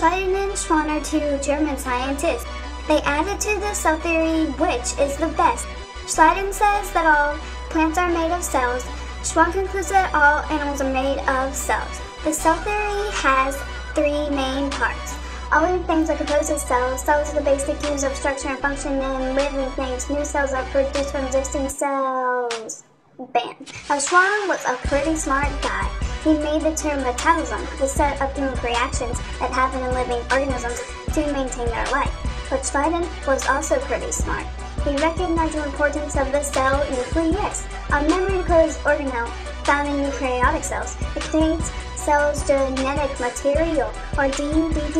Schleiden and Schwann are two German scientists. They added to the cell theory which is the best. Schleiden says that all plants are made of cells. Schwann concludes that all animals are made of cells. The cell theory has three main parts. All living things are composed of cells. Cells are the basic units of structure and function in living things. New cells are produced from existing cells. Bam. Now Schwann was a pretty smart guy. He made the term metabolism, the set of chemical reactions that happen in living organisms to maintain their life. But Schleiden was also pretty smart. He recognized the importance of the cell nucleus, a membrane-enclosed organelle found in eukaryotic cells. It contains cell's genetic material, or DNA.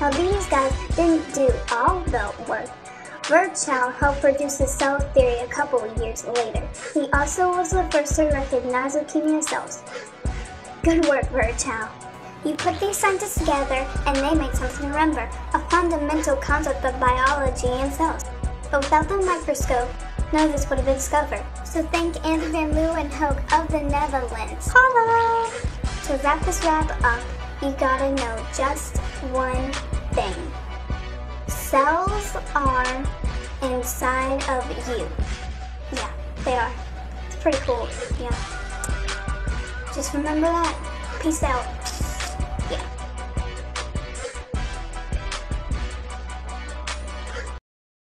Now these guys didn't do all the work. Virchow helped produce the cell theory a couple of years later. He also was the first to recognize leukemia cells. Good work, Virchow. You put these scientists together and they make something to remember, a fundamental concept of biology and cells. But without the microscope, none of this would have been discovered. So thank Anton Van Leeuwenhoek of the Netherlands. Hello! To wrap this rap up, you gotta know just one thing. Cells are inside of you. Yeah, they are. It's pretty cool. Yeah. Just remember that. Peace out.